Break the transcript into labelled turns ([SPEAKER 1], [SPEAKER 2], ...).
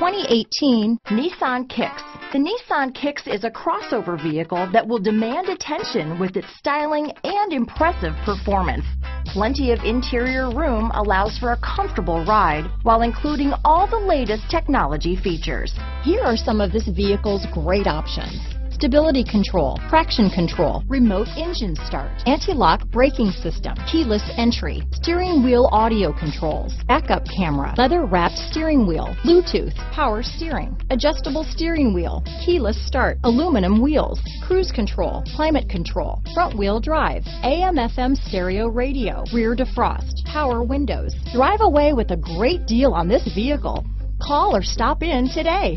[SPEAKER 1] 2018 Nissan Kicks. The Nissan Kicks is a crossover vehicle that will demand attention with its styling and impressive performance. Plenty of interior room allows for a comfortable ride while including all the latest technology features.
[SPEAKER 2] Here are some of this vehicle's great options stability control, traction control, remote engine start, anti-lock braking system, keyless entry, steering wheel audio controls, backup camera, leather wrapped steering wheel, Bluetooth, power steering, adjustable steering wheel, keyless start, aluminum wheels, cruise control, climate control, front wheel drive, AM FM stereo radio, rear defrost, power windows. Drive away with a great deal on this vehicle. Call or stop in today.